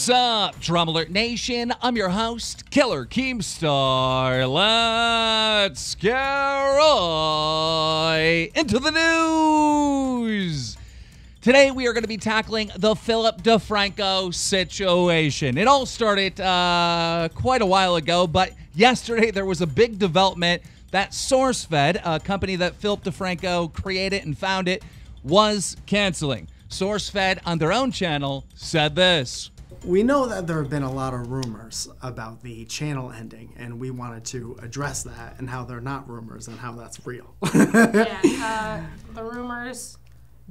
What's up, DramaAlert Nation? I'm your host, Killer Keemstar. Let's get right into the news. Today, we are going to be tackling the Philip DeFranco situation. It all started uh, quite a while ago, but yesterday there was a big development that SourceFed, a company that Philip DeFranco created and founded, was canceling. SourceFed on their own channel said this. We know that there have been a lot of rumors about the channel ending, and we wanted to address that and how they're not rumors and how that's real. yeah, uh, the rumors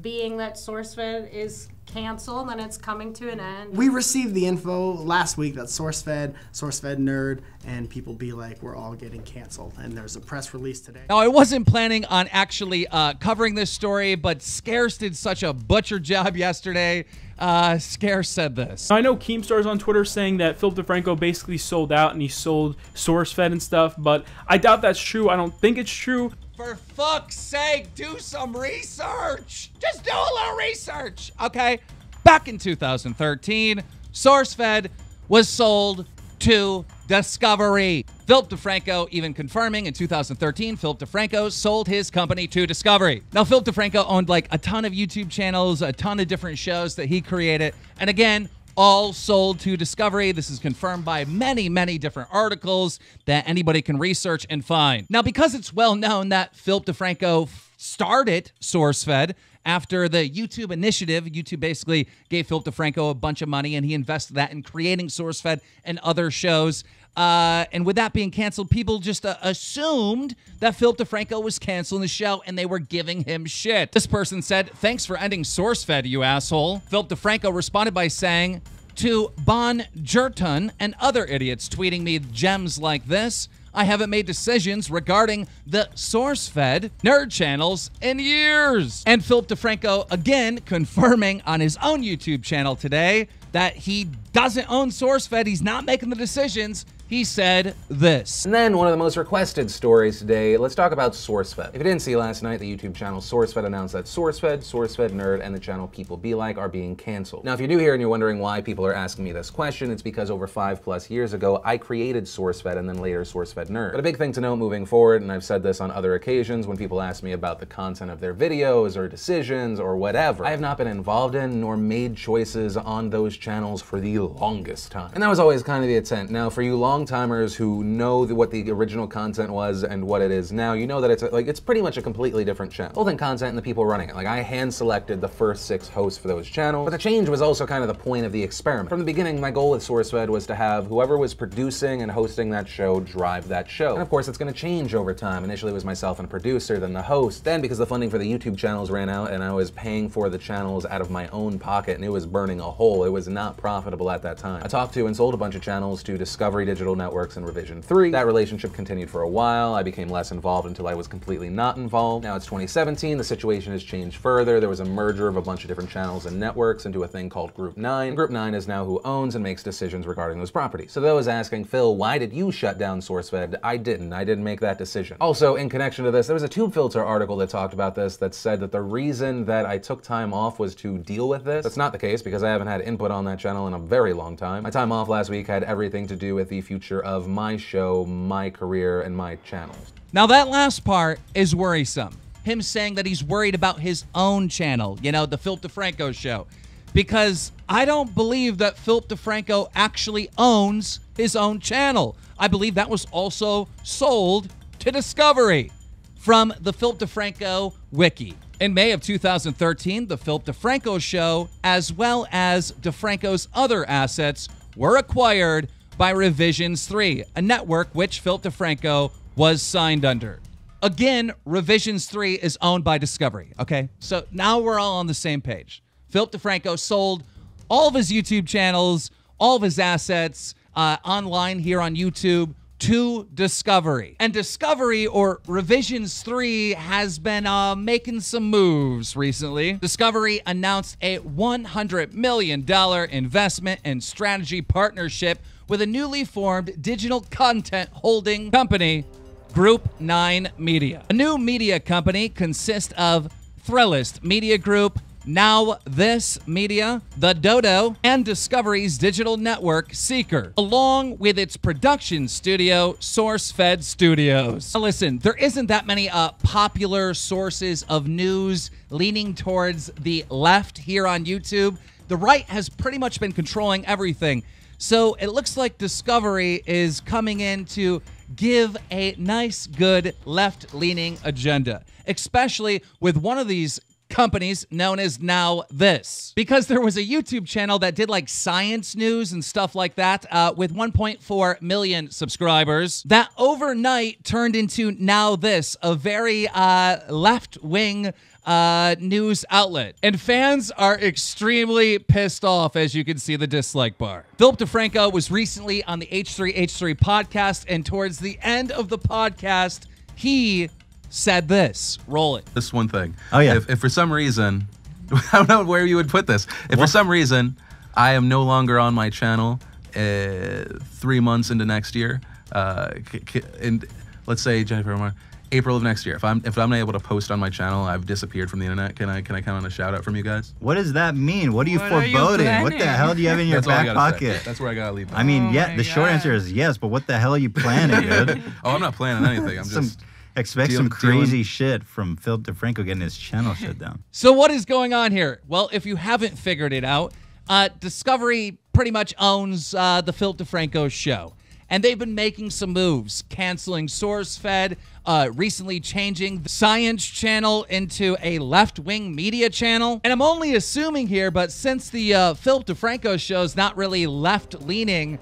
being that SourceFed is canceled and it's coming to an end. we received the info last week that SourceFed, SourceFed Nerd, and People Be Like we're all getting canceled, and there's a press release today. Now, I wasn't planning on actually uh, covering this story, but Scarce did such a butcher job yesterday. Uh, Scarce said this. I know Keemstar's on Twitter saying that Phil DeFranco basically sold out and he sold SourceFed and stuff, but I doubt that's true. I don't think it's true. For fuck's sake, do some research. Just do a little research. Okay. Back in 2013, SourceFed was sold to Discovery. Philip DeFranco even confirming in 2013, Philip DeFranco sold his company to Discovery. Now, Philip DeFranco owned like a ton of YouTube channels, a ton of different shows that he created. And again, all sold to Discovery. This is confirmed by many, many different articles that anybody can research and find. Now, because it's well known that Philip DeFranco started SourceFed after the YouTube initiative, YouTube basically gave Philip DeFranco a bunch of money and he invested that in creating SourceFed and other shows. Uh, and with that being canceled, people just uh, assumed that Philip DeFranco was canceling the show and they were giving him shit. This person said, Thanks for ending SourceFed, you asshole. Philip DeFranco responded by saying, To Bon Jerton and other idiots tweeting me gems like this, I haven't made decisions regarding the SourceFed nerd channels in years. And Philip DeFranco again confirming on his own YouTube channel today that he doesn't own SourceFed. He's not making the decisions he said this. And then one of the most requested stories today, let's talk about SourceFed. If you didn't see last night, the YouTube channel SourceFed announced that SourceFed, SourceFed Nerd, and the channel People Be Like are being canceled. Now, if you're new here and you're wondering why people are asking me this question, it's because over five plus years ago, I created SourceFed and then later SourceFed Nerd. But a big thing to note moving forward, and I've said this on other occasions when people ask me about the content of their videos or decisions or whatever, I have not been involved in nor made choices on those channels for the longest time. And that was always kind of the intent. Now, for you long timers who know what the original content was and what it is now, you know that it's a, like it's pretty much a completely different channel. Both in content and the people running it. Like I hand selected the first six hosts for those channels, but the change was also kind of the point of the experiment. From the beginning, my goal with SourceFed was to have whoever was producing and hosting that show drive that show. And of course, it's going to change over time. Initially, it was myself and a producer, then the host. Then, because the funding for the YouTube channels ran out and I was paying for the channels out of my own pocket and it was burning a hole, it was not profitable at that time. I talked to and sold a bunch of channels to Discovery Digital Networks and Revision 3. That relationship continued for a while. I became less involved until I was completely not involved. Now it's 2017. The situation has changed further. There was a merger of a bunch of different channels and networks into a thing called Group 9. Group 9 is now who owns and makes decisions regarding those properties. So those asking, Phil, why did you shut down SourceFed? I didn't. I didn't make that decision. Also, in connection to this, there was a Tube Filter article that talked about this that said that the reason that I took time off was to deal with this. That's not the case because I haven't had input on that channel in a very long time. My time off last week had everything to do with the future of my show, my career, and my channels. Now, that last part is worrisome. Him saying that he's worried about his own channel, you know, the Philip DeFranco show. Because I don't believe that Philip DeFranco actually owns his own channel. I believe that was also sold to Discovery from the Philip DeFranco wiki. In May of 2013, the Philip DeFranco show, as well as DeFranco's other assets, were acquired by Revisions 3, a network which Philip DeFranco was signed under. Again, Revisions 3 is owned by Discovery, okay? So now we're all on the same page. Philip DeFranco sold all of his YouTube channels, all of his assets uh, online here on YouTube to Discovery. And Discovery, or Revisions 3, has been uh, making some moves recently. Discovery announced a $100 million investment and strategy partnership with a newly formed digital content holding company, Group 9 Media. A new media company consists of Thrillist Media Group, Now This Media, The Dodo, and Discovery's digital network, Seeker, along with its production studio, SourceFed Studios. Now listen, there isn't that many uh, popular sources of news leaning towards the left here on YouTube. The right has pretty much been controlling everything. So it looks like Discovery is coming in to give a nice, good left leaning agenda, especially with one of these companies known as Now This. Because there was a YouTube channel that did like science news and stuff like that uh, with 1.4 million subscribers that overnight turned into Now This, a very uh, left wing uh, news outlet. And fans are extremely pissed off, as you can see the dislike bar. Philip DeFranco was recently on the H3H3 podcast, and towards the end of the podcast, he said this. Roll it. this one thing. Oh, yeah. If, if for some reason, I don't know where you would put this. If for some reason I am no longer on my channel, uh, three months into next year, uh, c- c- and let's say Jennifer, Omar, April of next year. If I'm if I'm not able to post on my channel, I've disappeared from the internet. Can I can I count on a shout out from you guys? What does that mean? What are you What are you foreboding? what the planning? hell do you have in your That's all I back gotta say. pocket? That's where I gotta leave. That. I mean, Oh yeah, my the short God. answer is yes, but what the hell are you planning, dude? oh, I'm not planning anything. I'm some just expect deal- some dealing- crazy shit from Philip DeFranco getting his channel shut down. So, what is going on here? Well, if you haven't figured it out, uh, Discovery pretty much owns uh, the Phil DeFranco show. And they've been making some moves, canceling SourceFed, uh, recently changing the Science Channel into a left wing media channel. And I'm only assuming here, but since the uh, Phil DeFranco show is not really left leaning,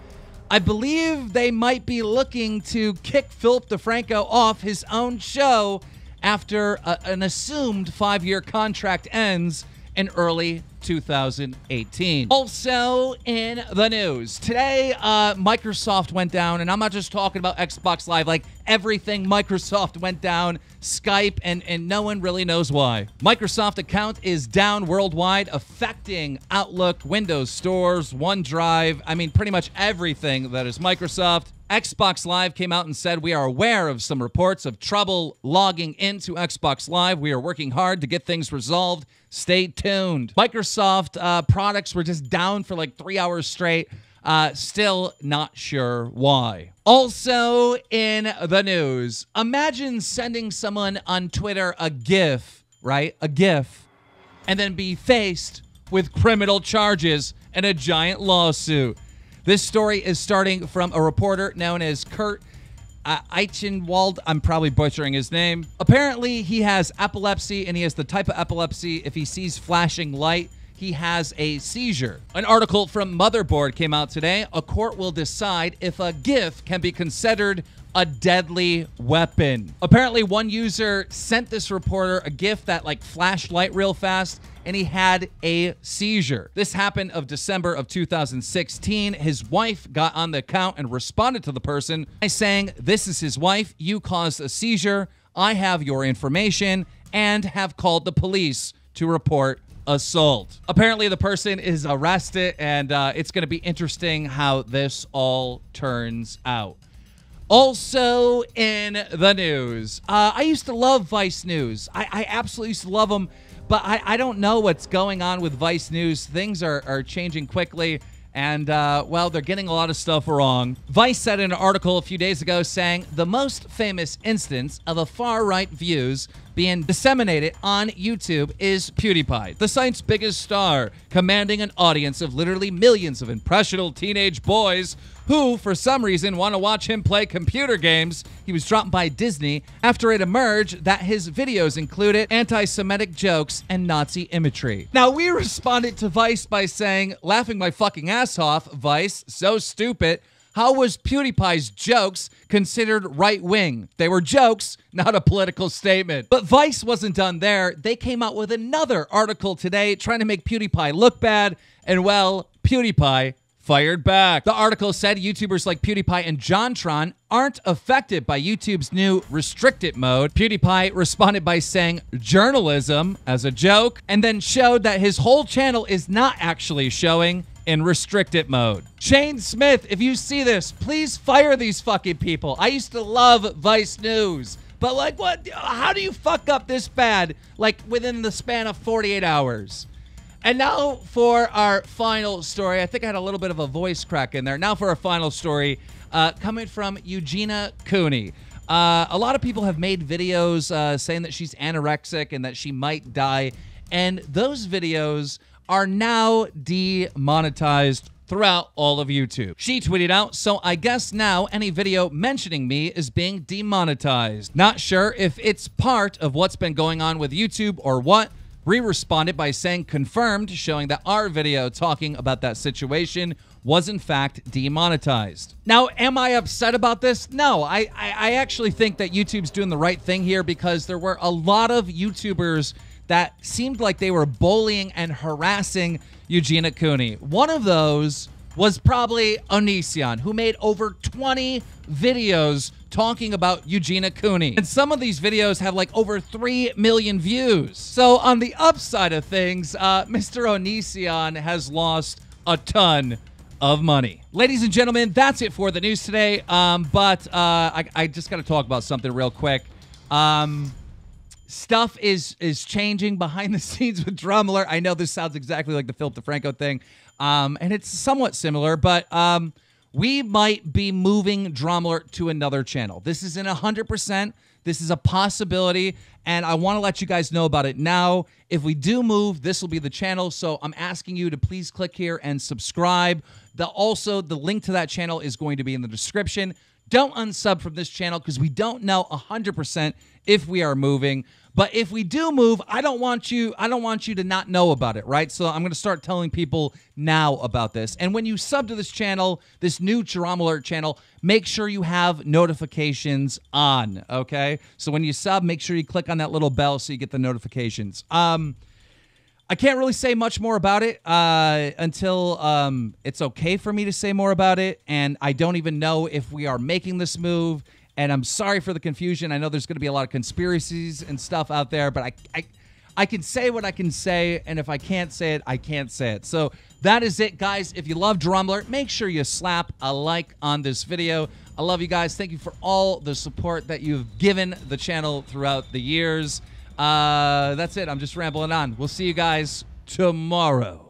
I believe they might be looking to kick Philip DeFranco off his own show after a, an assumed five year contract ends in early 2018. Also in the news, today uh, Microsoft went down, and I'm not just talking about Xbox Live, like everything Microsoft went down, Skype, and, and no one really knows why. Microsoft account is down worldwide, affecting Outlook, Windows stores, OneDrive, I mean, pretty much everything that is Microsoft. Xbox Live came out and said, We are aware of some reports of trouble logging into Xbox Live. We are working hard to get things resolved. Stay tuned. Microsoft uh, products were just down for like three hours straight. Uh, still not sure why. Also in the news, imagine sending someone on Twitter a GIF, right? A GIF, and then be faced with criminal charges and a giant lawsuit. This story is starting from a reporter known as Kurt uh, Eichenwald. I'm probably butchering his name. Apparently, he has epilepsy, and he has the type of epilepsy if he sees flashing light, he has a seizure. An article from Motherboard came out today. A court will decide if a GIF can be considered a deadly weapon. Apparently, one user sent this reporter a GIF that like flashed light real fast and he had a seizure. This happened of December of 2016. His wife got on the account and responded to the person by saying, "This is his wife. You caused a seizure. I have your information and have called the police to report assault." Apparently, the person is arrested, and uh, it's going to be interesting how this all turns out. Also in the news, uh, I used to love Vice News. I, I absolutely used to love them, but I, I don't know what's going on with Vice News. Things are, are changing quickly, and uh, well, they're getting a lot of stuff wrong. Vice said in an article a few days ago saying the most famous instance of a far right views being disseminated on YouTube is PewDiePie, the site's biggest star, commanding an audience of literally millions of impressionable teenage boys who, for some reason, want to watch him play computer games. He was dropped by Disney after it emerged that his videos included anti Semitic jokes and Nazi imagery. Now, we responded to Vice by saying, laughing my fucking ass off, Vice, so stupid. How was PewDiePie's jokes considered right wing? They were jokes, not a political statement. But Vice wasn't done there. They came out with another article today trying to make PewDiePie look bad, and well, PewDiePie fired back. The article said YouTubers like PewDiePie and JonTron aren't affected by YouTube's new restricted mode. PewDiePie responded by saying journalism as a joke, and then showed that his whole channel is not actually showing in restricted mode. Shane Smith, if you see this, please fire these fucking people. I used to love Vice News. But like what how do you fuck up this bad like within the span of 48 hours? And now for our final story. I think I had a little bit of a voice crack in there. Now for our final story, uh, coming from Eugenia Cooney. Uh, a lot of people have made videos uh, saying that she's anorexic and that she might die, and those videos are now demonetized throughout all of YouTube. She tweeted out, so I guess now any video mentioning me is being demonetized. Not sure if it's part of what's been going on with YouTube or what. Bree responded by saying confirmed, showing that our video talking about that situation was in fact demonetized. Now, am I upset about this? No, I, I, I actually think that YouTube's doing the right thing here because there were a lot of YouTubers that seemed like they were bullying and harassing Eugenia Cooney. One of those was probably Onision, who made over 20 videos talking about Eugenia Cooney. And some of these videos have like over 3 million views. So on the upside of things, uh, Mr. Onision has lost a ton of money. Ladies and gentlemen, that's it for the news today. Um, but uh, I, I just got to talk about something real quick. Um, stuff is is changing behind the scenes with DramaAlert. I know this sounds exactly like the Philip DeFranco thing, um, and it's somewhat similar, but um, we might be moving DramaAlert to another channel. This isn't hundred percent. This is a possibility, and I want to let you guys know about it now. If we do move, this will be the channel. So I'm asking you to please click here and subscribe. The also the link to that channel is going to be in the description. Don't unsub from this channel because we don't know 100% if we are moving. But if we do move, I don't want you I don't want you to not know about it, right? So I'm going to start telling people now about this. And when you sub to this channel, this new DramaAlert channel, make sure you have notifications on, okay? So when you sub, make sure you click on that little bell so you get the notifications. Um I can't really say much more about it uh, until um, it's okay for me to say more about it. And I don't even know if we are making this move. And I'm sorry for the confusion. I know there's going to be a lot of conspiracies and stuff out there, but I, I, I can say what I can say. And if I can't say it, I can't say it. So that is it, guys. If you love DramaAlert, make sure you slap a like on this video. I love you guys. Thank you for all the support that you've given the channel throughout the years. Uh, that's it. I'm just rambling on. We'll see you guys tomorrow.